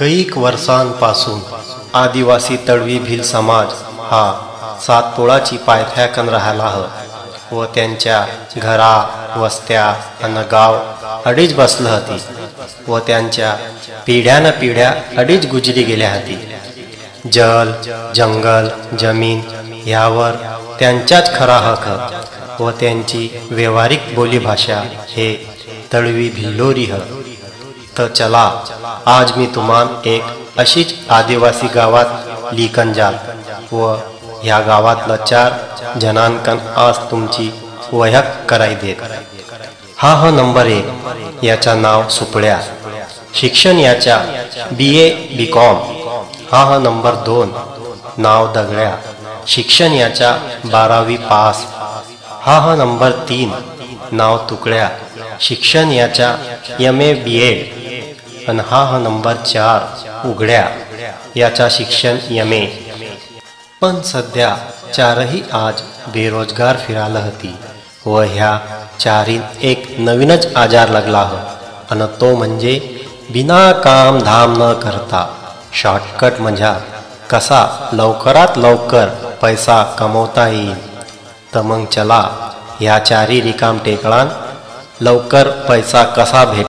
कैक वर्षांपासून आदिवासी तळवी भिल समाज हा सातपोळाची पायथ्याकन राहिला ह. व त्यांच्या घरा वस्त्या आणि गाव अडीच बसलं होती. व त्यांच्या पिढ्यानं पिढ्या अडीच गुजरी गेल्या होती. जल जंगल जमीन यावर त्यांच्याच खरा हक. व त्यांची व्यवहारिक बोलीभाषा हे तळवी भिल्लोरी ह. तर चला। आज मी तुम्हाला एक अशीच आदिवासी गावात लिकन जाल। व ह्या गावातलं चार जनांकन आज तुमची वयक कराय देत। हा ह नंबर एक याचं नाव सुपळ्या शिक्षण याच्या बी ए बी कॉम हा ह नंबर दोन नाव दगड्या। शिक्षण याच्या बारावी पास। हा ह नंबर तीन नाव तुकड्या। शिक्षण याच्या एम ए बी एड आणि हा हा नंबर चार उघड्या. याचा शिक्षण यमे. ए पण सध्या चारही आज बेरोजगार फिरायला होती. व ह्या चारीत एक नवीनच आजार लागला ह. आणि तो म्हणजे बिना काम धाम न करता. शॉर्टकट म्हणजे कसा लवकरात लवकर पैसा कमवता येईल तर मग चला ह्या चारी रिकाम टेकळान लवकर पैसा कसा भेट